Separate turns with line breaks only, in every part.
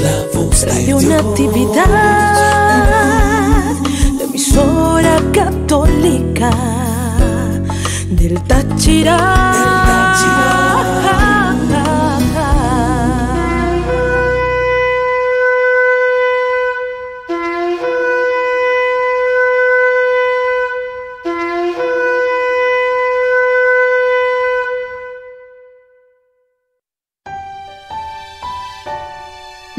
la voz de una actividad la emisora católica del Táchira. Del Táchira.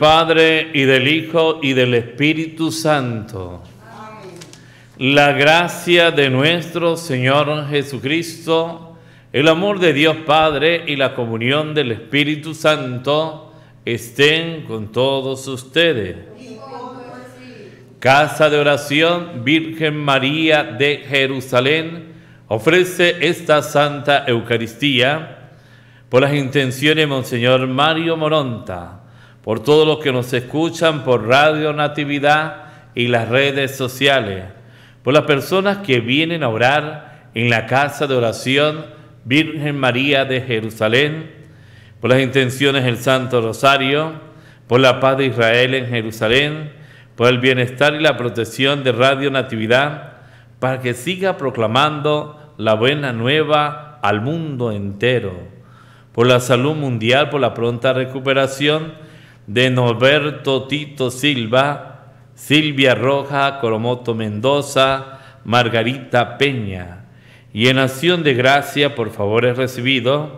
Padre y del Hijo y del Espíritu Santo. La gracia de nuestro Señor Jesucristo, el amor de Dios Padre y la comunión del Espíritu Santo estén con todos ustedes. Casa de Oración Virgen María de Jerusalén ofrece esta Santa Eucaristía por las intenciones de Monseñor Mario Moronta por todos los que nos escuchan por Radio Natividad y las redes sociales, por las personas que vienen a orar en la casa de oración Virgen María de Jerusalén, por las intenciones del Santo Rosario, por la paz de Israel en Jerusalén, por el bienestar y la protección de Radio Natividad, para que siga proclamando la buena nueva al mundo entero, por la salud mundial, por la pronta recuperación, de Norberto Tito Silva, Silvia Roja, Colomoto Mendoza, Margarita Peña. Y en acción de gracia por favores recibidos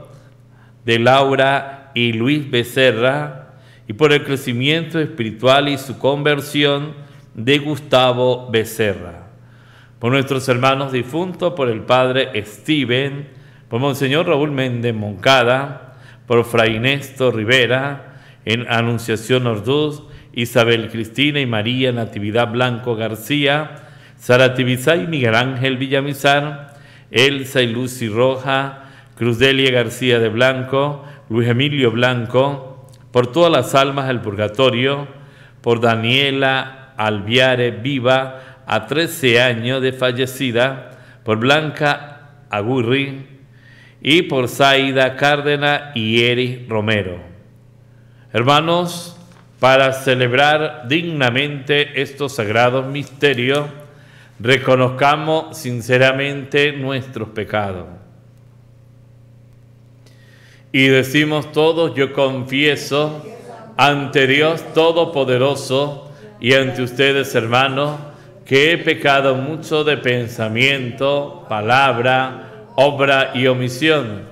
de Laura y Luis Becerra y por el crecimiento espiritual y su conversión de Gustavo Becerra. Por nuestros hermanos difuntos, por el padre Steven, por Monseñor Raúl Méndez Moncada, por Fray Néstor Rivera, en Anunciación Orduz, Isabel Cristina y María Natividad Blanco García, Sara y Miguel Ángel Villamizar, Elsa y Lucy Roja, Delia García de Blanco, Luis Emilio Blanco, por todas las almas del purgatorio, por Daniela Alviare Viva, a 13 años de fallecida, por Blanca Agurri y por Zaida Cárdena y Eri Romero. Hermanos, para celebrar dignamente estos sagrados misterios, reconozcamos sinceramente nuestros pecados. Y decimos todos, yo confieso ante Dios Todopoderoso y ante ustedes, hermanos, que he pecado mucho de pensamiento, palabra, obra y omisión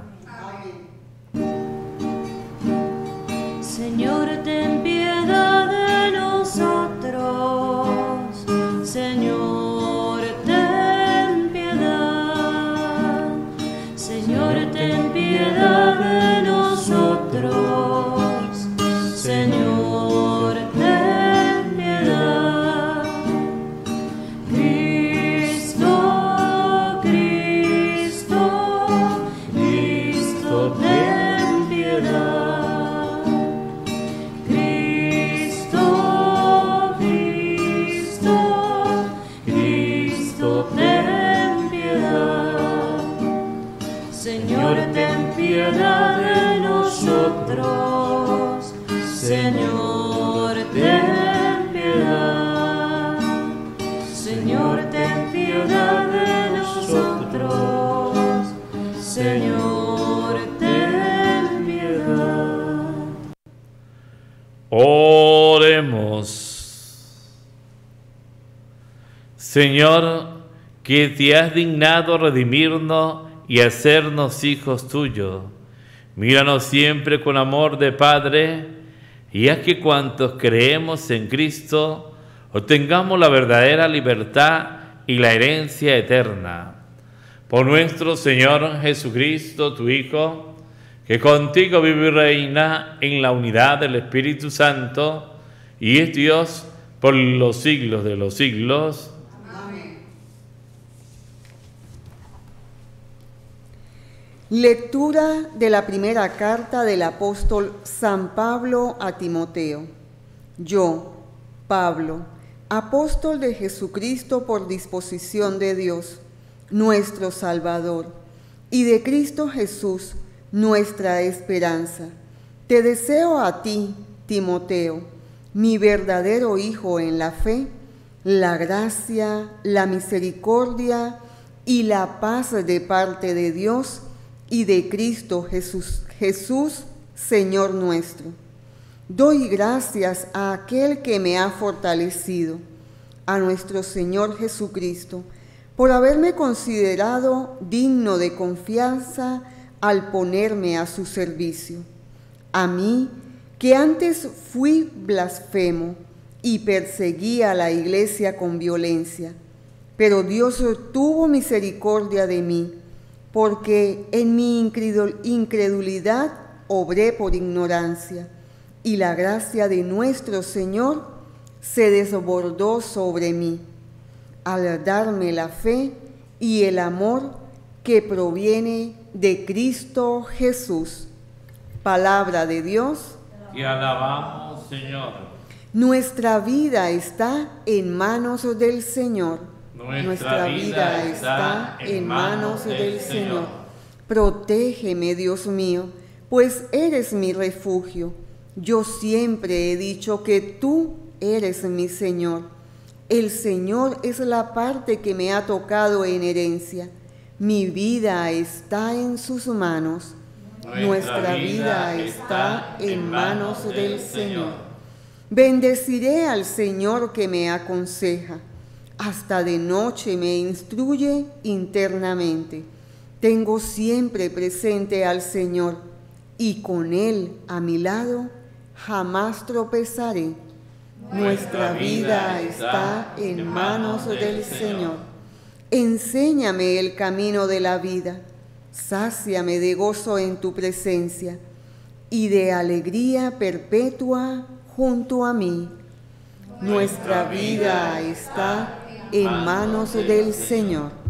Señor, que te has dignado redimirnos y hacernos hijos tuyos. Míranos siempre con amor de Padre y haz que cuantos creemos en Cristo obtengamos la verdadera libertad y la herencia eterna. Por nuestro Señor Jesucristo, tu Hijo, que contigo vive y reina en la unidad del Espíritu Santo y es Dios por los siglos de los siglos.
Lectura de la primera carta del apóstol San Pablo a Timoteo. Yo, Pablo, apóstol de Jesucristo por disposición de Dios, nuestro Salvador, y de Cristo Jesús, nuestra esperanza. Te deseo a ti, Timoteo, mi verdadero Hijo en la fe, la gracia, la misericordia y la paz de parte de Dios, y de Cristo Jesús, Jesús Señor nuestro. Doy gracias a aquel que me ha fortalecido, a nuestro Señor Jesucristo, por haberme considerado digno de confianza al ponerme a su servicio. A mí, que antes fui blasfemo y perseguía a la iglesia con violencia, pero Dios tuvo misericordia de mí porque en mi incredulidad obré por ignorancia, y la gracia de nuestro Señor se desbordó sobre mí, al darme la fe y el amor que proviene de Cristo Jesús. Palabra de Dios.
Y alabamos, Señor.
Nuestra vida está en manos del Señor
nuestra vida está en manos del Señor.
Protégeme, Dios mío, pues eres mi refugio. Yo siempre he dicho que tú eres mi Señor. El Señor es la parte que me ha tocado en herencia. Mi vida está en sus manos.
Nuestra vida está en manos del Señor.
Bendeciré al Señor que me aconseja hasta de noche me instruye internamente. Tengo siempre presente al Señor y con Él a mi lado jamás tropezaré. Nuestra vida está en manos del Señor. Enséñame el camino de la vida, sáciame de gozo en tu presencia y de alegría perpetua junto a mí. Nuestra vida está en manos del Señor.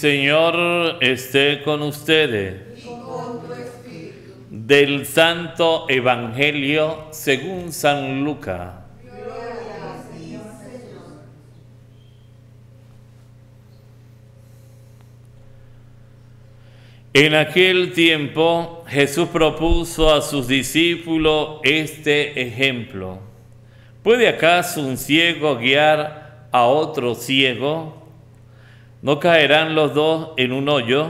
Señor esté con ustedes. con tu espíritu. Del Santo Evangelio según San Lucas. En aquel tiempo Jesús propuso a sus discípulos este ejemplo. ¿Puede acaso un ciego guiar a otro ciego? ¿No caerán los dos en un hoyo?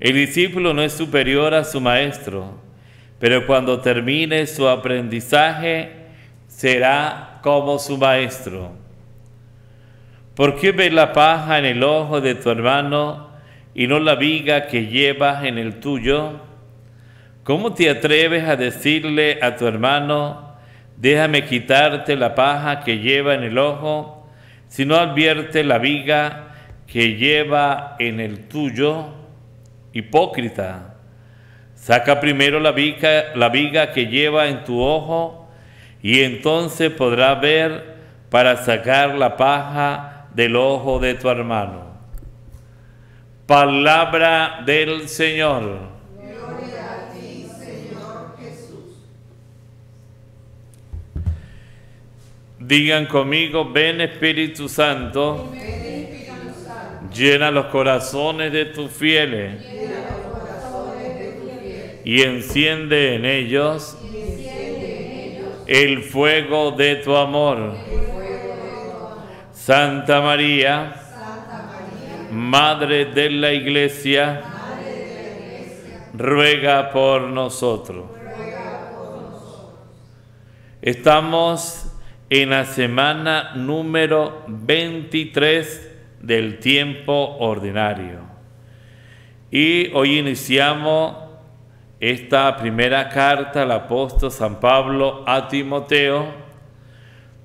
El discípulo no es superior a su maestro, pero cuando termine su aprendizaje será como su maestro. ¿Por qué ves la paja en el ojo de tu hermano y no la viga que llevas en el tuyo? ¿Cómo te atreves a decirle a tu hermano, déjame quitarte la paja que lleva en el ojo, si no advierte la viga que lleva en el tuyo, hipócrita, saca primero la viga, la viga que lleva en tu ojo, y entonces podrás ver para sacar la paja del ojo de tu hermano. Palabra del Señor. Gloria a ti, Señor Jesús. Digan conmigo, ven Espíritu Santo. Llena los corazones de tus fieles. Y enciende en ellos el fuego de tu amor. Santa María, Madre de la Iglesia, ruega por nosotros. Estamos en la semana número 23 del tiempo ordinario. Y hoy iniciamos esta primera carta al apóstol San Pablo a Timoteo,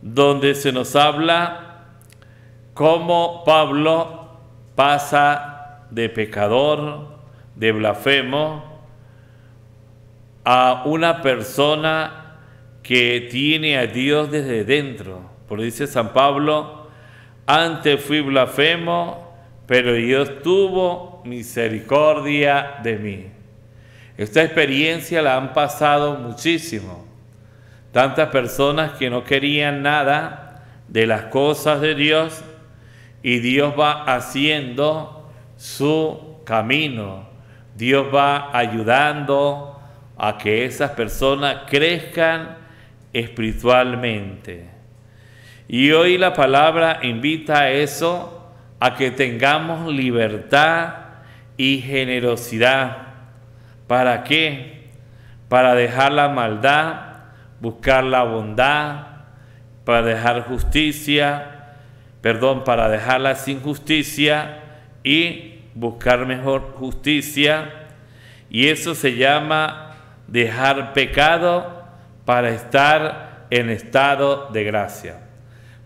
donde se nos habla cómo Pablo pasa de pecador, de blasfemo, a una persona que tiene a Dios desde dentro. Por dice San Pablo, antes fui blasfemo, pero Dios tuvo misericordia de mí. Esta experiencia la han pasado muchísimo. Tantas personas que no querían nada de las cosas de Dios y Dios va haciendo su camino. Dios va ayudando a que esas personas crezcan espiritualmente. Y hoy la palabra invita a eso, a que tengamos libertad y generosidad. ¿Para qué? Para dejar la maldad, buscar la bondad, para dejar justicia, perdón, para dejar la injusticia y buscar mejor justicia. Y eso se llama dejar pecado para estar en estado de gracia.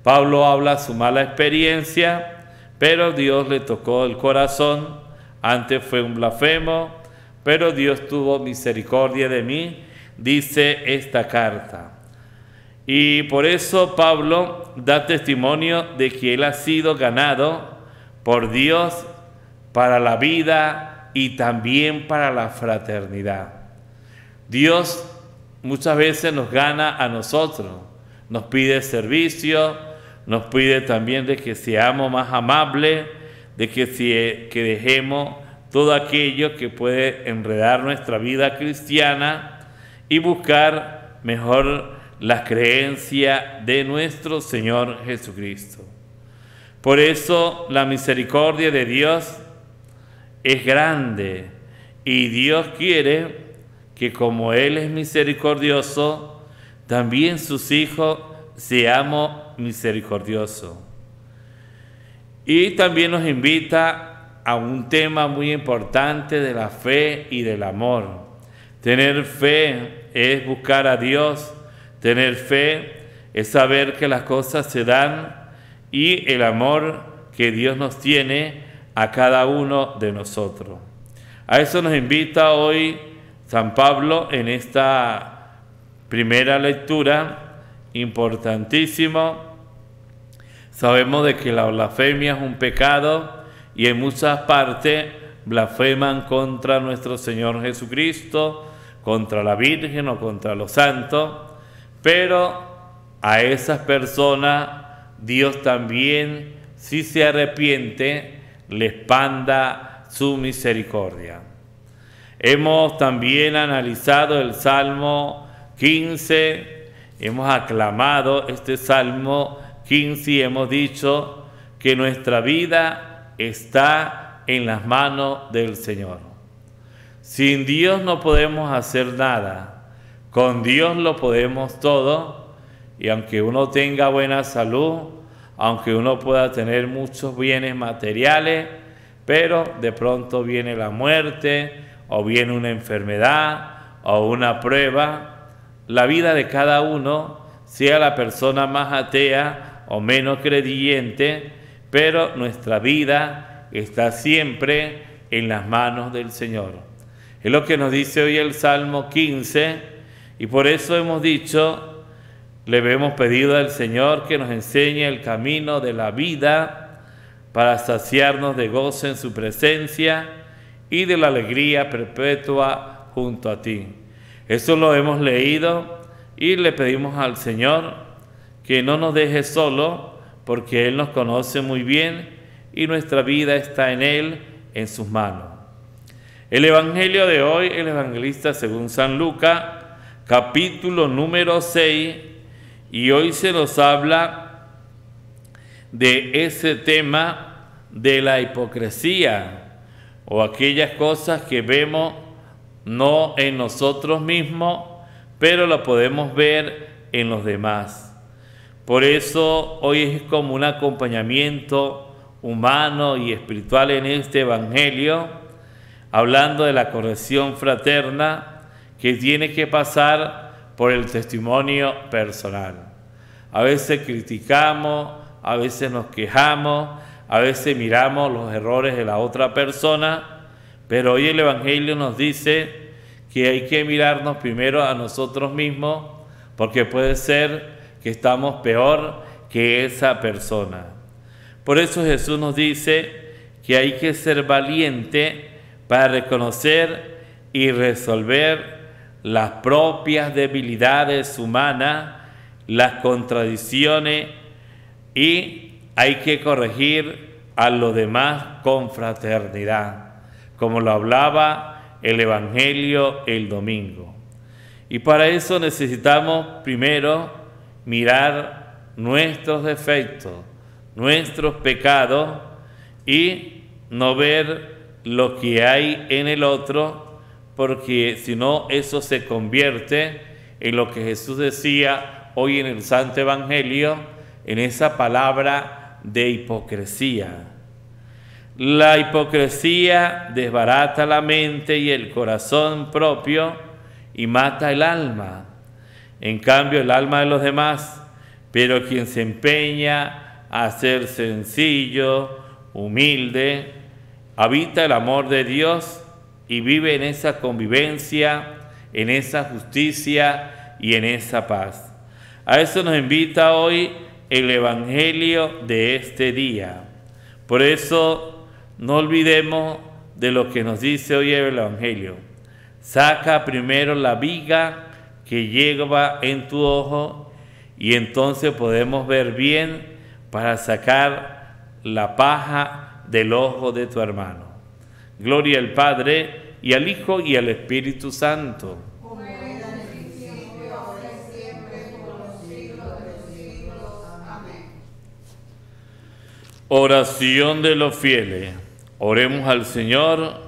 Pablo habla su mala experiencia, pero Dios le tocó el corazón, antes fue un blasfemo, pero Dios tuvo misericordia de mí, dice esta carta. Y por eso Pablo da testimonio de que él ha sido ganado por Dios para la vida y también para la fraternidad. Dios muchas veces nos gana a nosotros, nos pide servicio, nos pide también de que seamos más amables, de eh, que, dejemos todo aquello que puede enredar nuestra vida cristiana y buscar mejor la creencia de nuestro Señor Jesucristo. Por eso la misericordia de Dios es grande y Dios quiere que como Él es misericordioso, también sus hijos seamos misericordioso. Y también nos invita a un tema muy importante de la fe y del amor. Tener fe es buscar a Dios, tener fe es saber que las cosas se dan y el amor que Dios nos tiene a cada uno de nosotros. A eso nos invita hoy San Pablo en esta primera lectura importantísimo Sabemos de que la blasfemia es un pecado y en muchas partes blasfeman contra nuestro Señor Jesucristo, contra la Virgen o contra los santos, pero a esas personas Dios también, si se arrepiente, les panda su misericordia. Hemos también analizado el Salmo 15, hemos aclamado este Salmo Quincy hemos dicho que nuestra vida está en las manos del Señor. Sin Dios no podemos hacer nada. Con Dios lo podemos todo. Y aunque uno tenga buena salud, aunque uno pueda tener muchos bienes materiales, pero de pronto viene la muerte o viene una enfermedad o una prueba, la vida de cada uno, sea la persona más atea o menos creyente, pero nuestra vida está siempre en las manos del Señor. Es lo que nos dice hoy el Salmo 15 y por eso hemos dicho, le hemos pedido al Señor que nos enseñe el camino de la vida para saciarnos de gozo en su presencia y de la alegría perpetua junto a ti. Eso lo hemos leído y le pedimos al Señor que no nos deje solo, porque Él nos conoce muy bien y nuestra vida está en Él, en sus manos. El Evangelio de hoy, el Evangelista según San Luca, capítulo número 6, y hoy se nos habla de ese tema de la hipocresía o aquellas cosas que vemos no en nosotros mismos, pero lo podemos ver en los demás. Por eso hoy es como un acompañamiento humano y espiritual en este Evangelio, hablando de la corrección fraterna que tiene que pasar por el testimonio personal. A veces criticamos, a veces nos quejamos, a veces miramos los errores de la otra persona, pero hoy el Evangelio nos dice que hay que mirarnos primero a nosotros mismos, porque puede ser estamos peor que esa persona. Por eso Jesús nos dice que hay que ser valiente para reconocer y resolver las propias debilidades humanas, las contradicciones y hay que corregir a los demás con fraternidad, como lo hablaba el Evangelio el domingo. Y para eso necesitamos primero mirar nuestros defectos, nuestros pecados y no ver lo que hay en el otro, porque si no eso se convierte en lo que Jesús decía hoy en el Santo Evangelio, en esa palabra de hipocresía. La hipocresía desbarata la mente y el corazón propio y mata el alma en cambio el alma de los demás, pero quien se empeña a ser sencillo, humilde, habita el amor de Dios y vive en esa convivencia, en esa justicia y en esa paz. A eso nos invita hoy el Evangelio de este día. Por eso no olvidemos de lo que nos dice hoy el Evangelio. Saca primero la viga que lleva en tu ojo y entonces podemos ver bien para sacar la paja del ojo de tu hermano. Gloria al Padre y al Hijo y al Espíritu Santo. Oración de los fieles. Oremos al Señor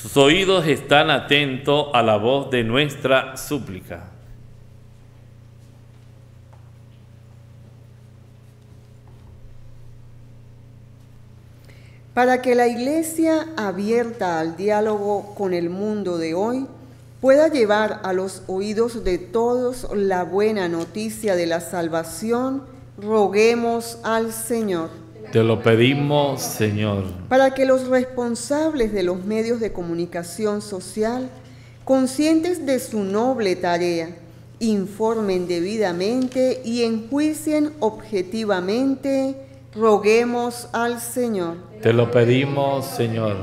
sus oídos están atentos a la voz de nuestra súplica.
Para que la Iglesia abierta al diálogo con el mundo de hoy pueda llevar a los oídos de todos la buena noticia de la salvación, roguemos al Señor.
Te lo pedimos, Señor.
Para que los responsables de los medios de comunicación social, conscientes de su noble tarea, informen debidamente y enjuicien objetivamente, roguemos al Señor.
Te lo pedimos, Señor.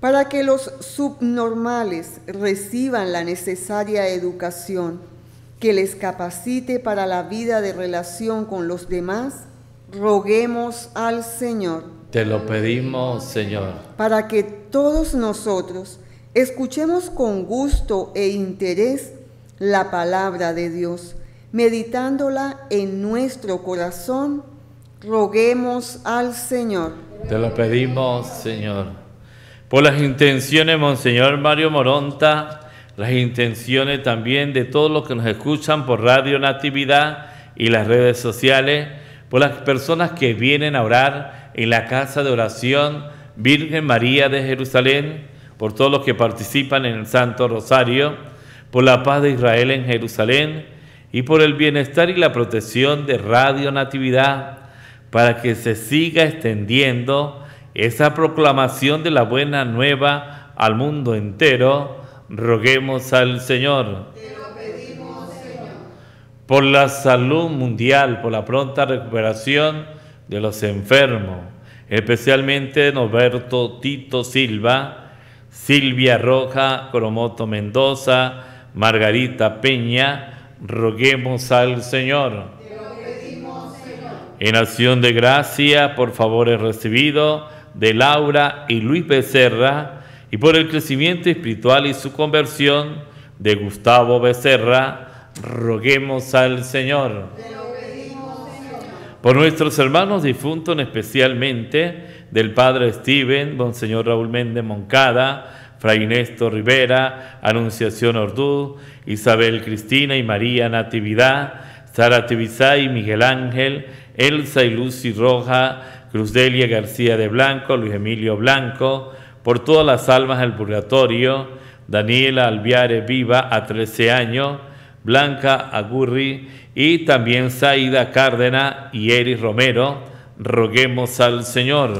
Para que los subnormales reciban la necesaria educación que les capacite para la vida de relación con los demás roguemos al Señor.
Te lo pedimos, Señor.
Para que todos nosotros escuchemos con gusto e interés la palabra de Dios, meditándola en nuestro corazón, roguemos al Señor.
Te lo pedimos, Señor. Por las intenciones, Monseñor Mario Moronta, las intenciones también de todos los que nos escuchan por Radio Natividad y las redes sociales, por las personas que vienen a orar en la casa de oración Virgen María de Jerusalén, por todos los que participan en el Santo Rosario, por la paz de Israel en Jerusalén y por el bienestar y la protección de Radio Natividad, para que se siga extendiendo esa proclamación de la buena nueva al mundo entero, roguemos al Señor por la salud mundial, por la pronta recuperación de los enfermos, especialmente Norberto Tito Silva, Silvia Roja, Cromoto Mendoza, Margarita Peña, roguemos al Señor. Señor. En acción de gracia, por favores recibidos de Laura y Luis Becerra, y por el crecimiento espiritual y su conversión de Gustavo Becerra, roguemos al Señor. Por nuestros hermanos difuntos, especialmente del Padre Steven, Monseñor Raúl Méndez Moncada, Fray Néstor Rivera, Anunciación Ordú, Isabel Cristina y María Natividad, Sara y Miguel Ángel, Elsa y Lucy Roja, Cruz Delia García de Blanco, Luis Emilio Blanco, por todas las almas del purgatorio, Daniela Alviare Viva a 13 años, Blanca Agurri y también Zaida Cárdena y Eris Romero. Roguemos al Señor.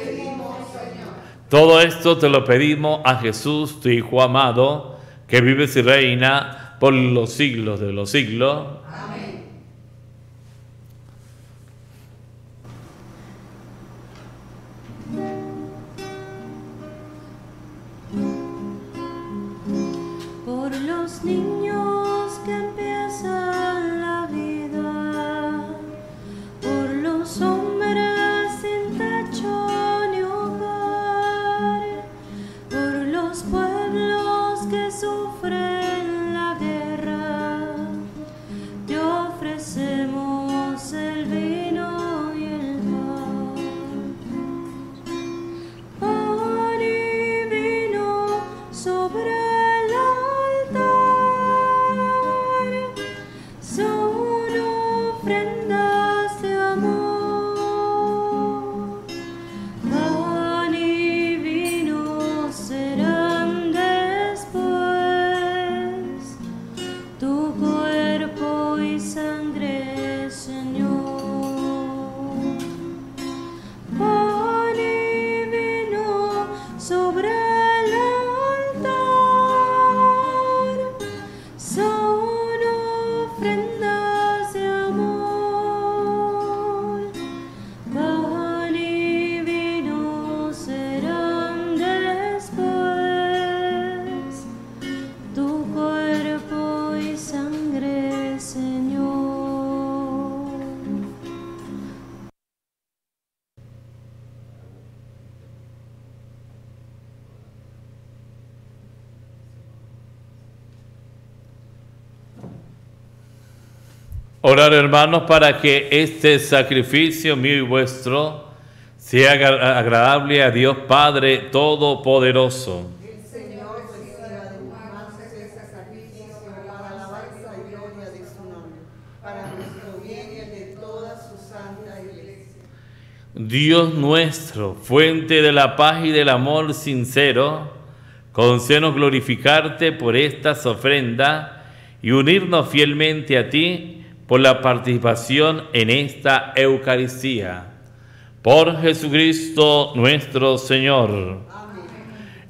Señor. Todo esto te lo pedimos a Jesús, tu Hijo amado, que vives y reina por los siglos de los siglos. Amén.
Por los niños.
Orar hermanos para que este sacrificio mío y vuestro sea agradable a Dios Padre Todopoderoso. Dios nuestro, fuente de la paz y del amor sincero, concenos glorificarte por estas ofrendas y unirnos fielmente a ti por la participación en esta Eucaristía. Por Jesucristo nuestro Señor.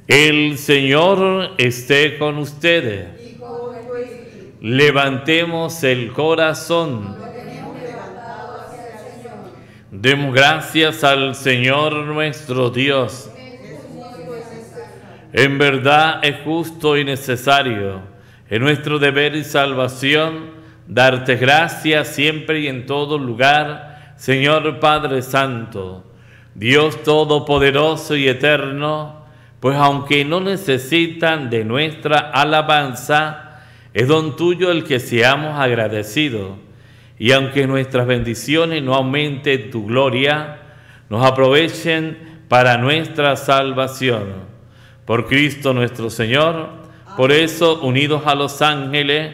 El Señor esté con ustedes. Levantemos el corazón. Demos gracias al Señor nuestro Dios. En verdad es justo y necesario, En nuestro deber y salvación darte gracias siempre y en todo lugar, Señor Padre Santo, Dios Todopoderoso y Eterno, pues aunque no necesitan de nuestra alabanza, es don tuyo el que seamos agradecidos. Y aunque nuestras bendiciones no aumenten tu gloria, nos aprovechen para nuestra salvación. Por Cristo nuestro Señor, por eso unidos a los ángeles,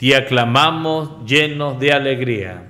te aclamamos llenos de alegría.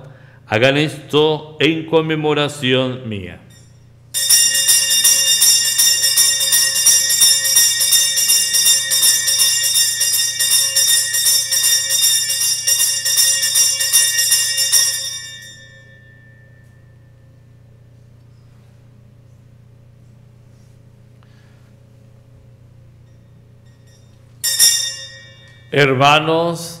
Hagan esto en conmemoración mía. Hermanos,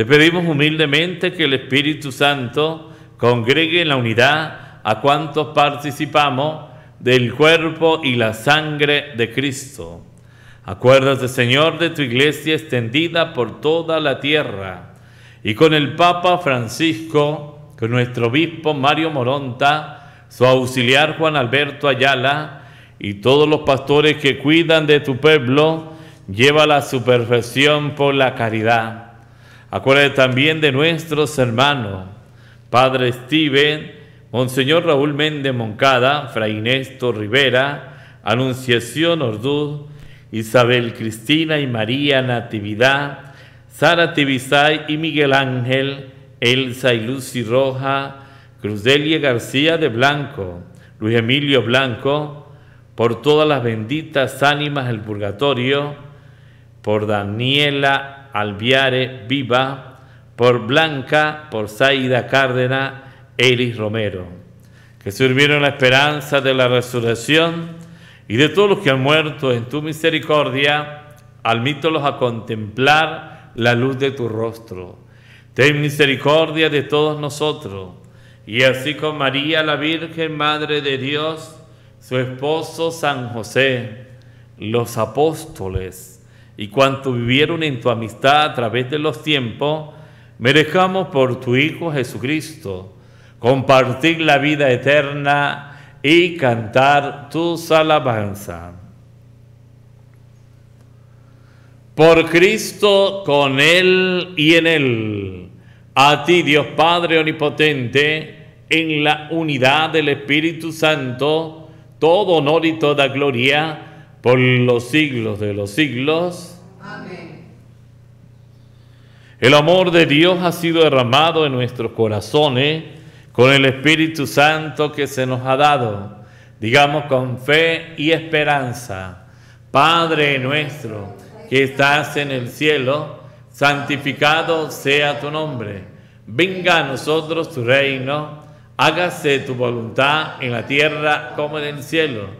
Te pedimos humildemente que el Espíritu Santo congregue en la unidad a cuantos participamos del cuerpo y la sangre de Cristo. Acuérdate, Señor, de tu iglesia extendida por toda la tierra y con el Papa Francisco, con nuestro obispo Mario Moronta, su auxiliar Juan Alberto Ayala y todos los pastores que cuidan de tu pueblo, lleva la su perfección por la caridad Acuérdate también de nuestros hermanos, Padre Steven, Monseñor Raúl Méndez Moncada, Fray Inesto Rivera, Anunciación Orduz, Isabel Cristina y María Natividad, Sara Tibisay y Miguel Ángel, Elsa y Lucy Roja, Cruzelia García de Blanco, Luis Emilio Blanco, por todas las benditas ánimas del purgatorio, por Daniela Alviare Viva, por Blanca, por Zaida Cárdenas, Elis Romero, que sirvieron la esperanza de la resurrección y de todos los que han muerto en tu misericordia, admítolos a contemplar la luz de tu rostro. Ten misericordia de todos nosotros, y así con María la Virgen, Madre de Dios, su esposo San José, los apóstoles, y cuanto vivieron en tu amistad a través de los tiempos, merezcamos por tu Hijo Jesucristo compartir la vida eterna y cantar tus alabanzas. Por Cristo, con Él y en Él, a ti Dios Padre Omnipotente, en la unidad del Espíritu Santo, todo honor y toda gloria, por los siglos de los siglos. Amén. El amor de Dios ha sido derramado en nuestros corazones con el Espíritu Santo que se nos ha dado. Digamos con fe y esperanza, Padre nuestro que estás en el cielo, santificado sea tu nombre. Venga a nosotros tu reino, hágase tu voluntad en la tierra como en el cielo.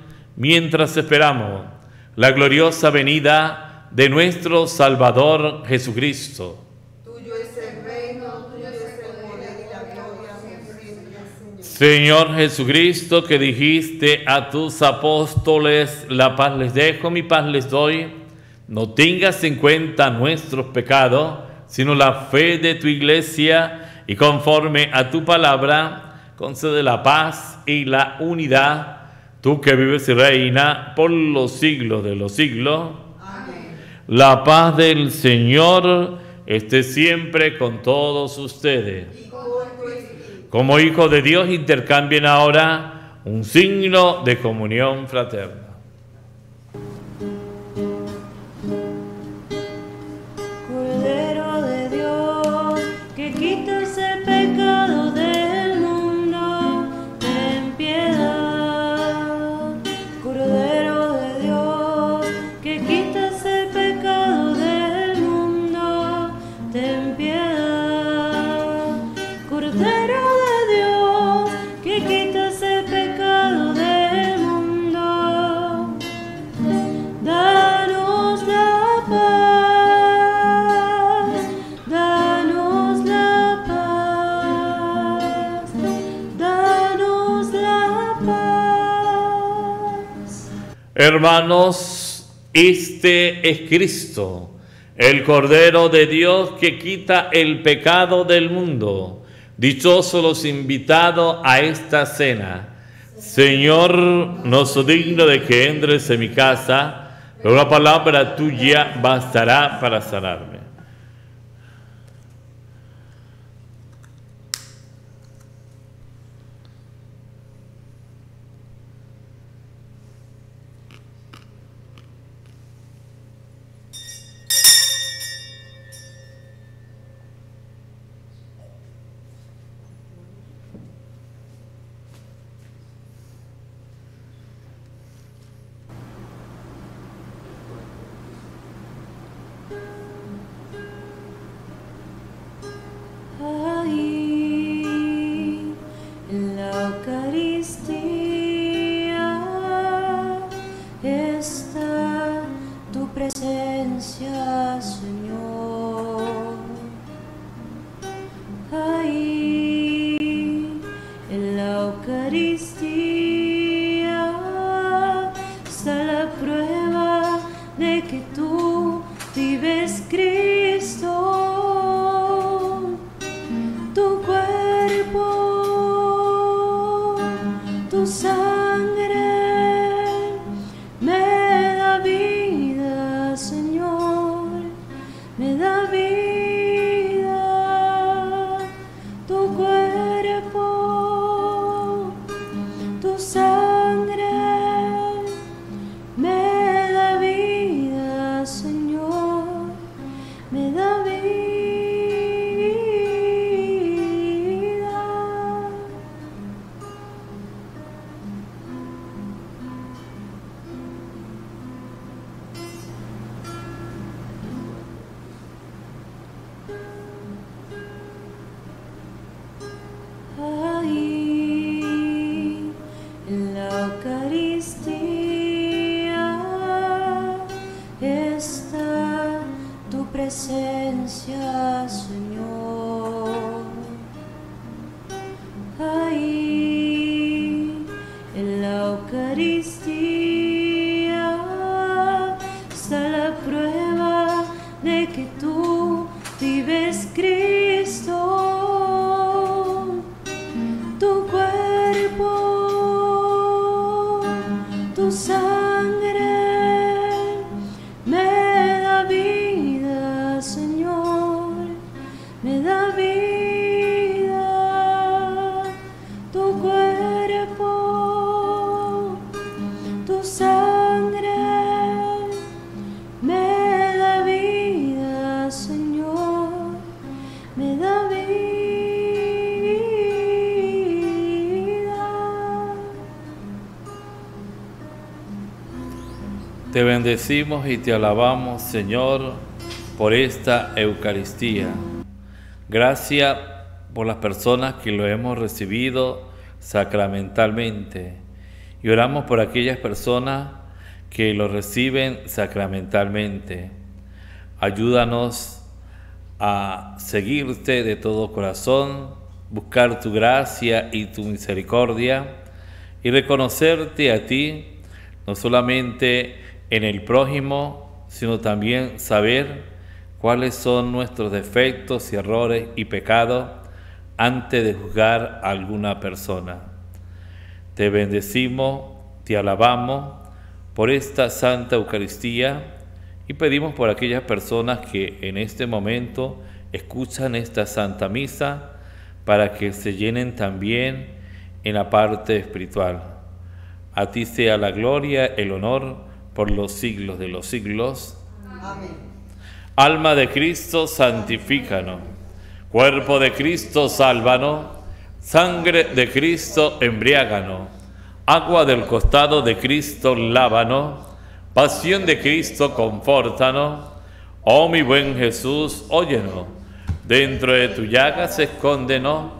mientras esperamos la gloriosa venida de nuestro Salvador Jesucristo. Tuyo es el reino, tuyo es el poder y la gloria Señor Jesucristo, que dijiste a tus apóstoles, la paz les dejo, mi paz les doy, no tengas en cuenta nuestros pecados, sino la fe de tu iglesia, y conforme a tu palabra, concede la paz y la unidad tú que vives y reina por los siglos de los siglos. La paz del Señor esté siempre con todos ustedes. Como hijo de Dios intercambien ahora un signo de comunión fraterna. Hermanos, este es Cristo, el Cordero de Dios que quita el pecado del mundo. Dichosos los invitados a esta cena. Señor, no soy digno de que entres en mi casa, pero una palabra tuya bastará para sanarme. bendecimos y te alabamos, Señor, por esta Eucaristía. Gracias por las personas que lo hemos recibido sacramentalmente. Y oramos por aquellas personas que lo reciben sacramentalmente. Ayúdanos a seguirte de todo corazón, buscar tu gracia y tu misericordia y reconocerte a ti no solamente en el prójimo, sino también saber cuáles son nuestros defectos y errores y pecados antes de juzgar a alguna persona. Te bendecimos, te alabamos por esta Santa Eucaristía y pedimos por aquellas personas que en este momento escuchan esta Santa Misa para que se llenen también en la parte espiritual. A ti sea la gloria, el honor, por los siglos de los siglos. Amén. Alma de Cristo, santifícanos. Cuerpo de Cristo, sálvanos. Sangre de Cristo, embriáganos. Agua del costado de Cristo, lávanos. Pasión de Cristo, confórtanos. Oh mi buen Jesús, óyenos. Dentro de tu llaga se escóndenos.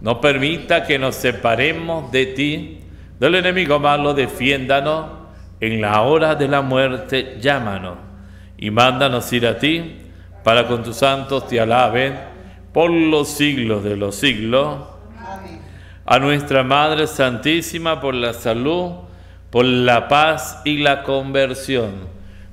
No permita que nos separemos de ti. Del enemigo malo, defiéndanos en la hora de la muerte, llámanos y mándanos ir a ti, para con tus santos te alaben por los siglos de los siglos. A nuestra Madre Santísima por la salud, por la paz y la conversión.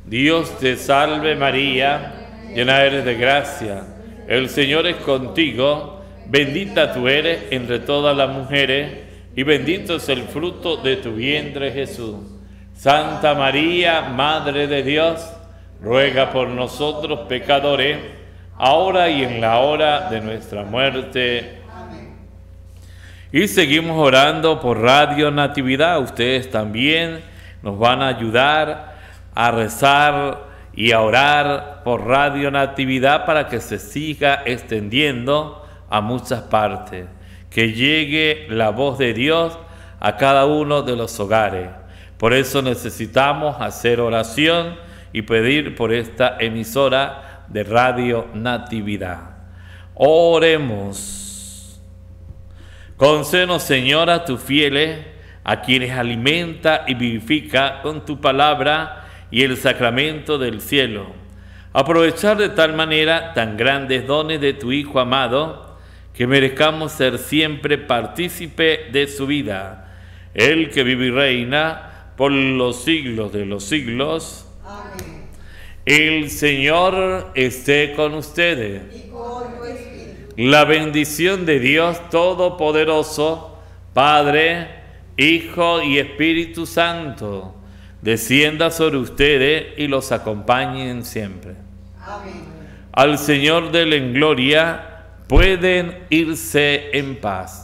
Dios te salve María, llena eres de gracia. El Señor es contigo, bendita tú eres entre todas las mujeres, y bendito es el fruto de tu vientre Jesús. Santa María, Madre de Dios, ruega por nosotros pecadores, ahora y en la hora de nuestra muerte. Amén. Y seguimos orando por Radio Natividad. Ustedes también nos van a ayudar a rezar y a orar por Radio Natividad para que se siga extendiendo a muchas partes. Que llegue la voz de Dios a cada uno de los hogares por eso necesitamos hacer oración y pedir por esta emisora de Radio Natividad. Oremos. Concenos, Señor, a tus fieles, a quienes alimenta y vivifica con tu palabra y el sacramento del cielo. Aprovechar de tal manera tan grandes dones de tu Hijo amado, que merezcamos ser siempre partícipe de su vida. El que vive y reina, por los siglos de los siglos. Amén. El Señor esté con ustedes. La bendición de Dios Todopoderoso, Padre, Hijo y Espíritu Santo, descienda sobre ustedes y los acompañen siempre. Al Señor de la gloria, pueden irse en paz.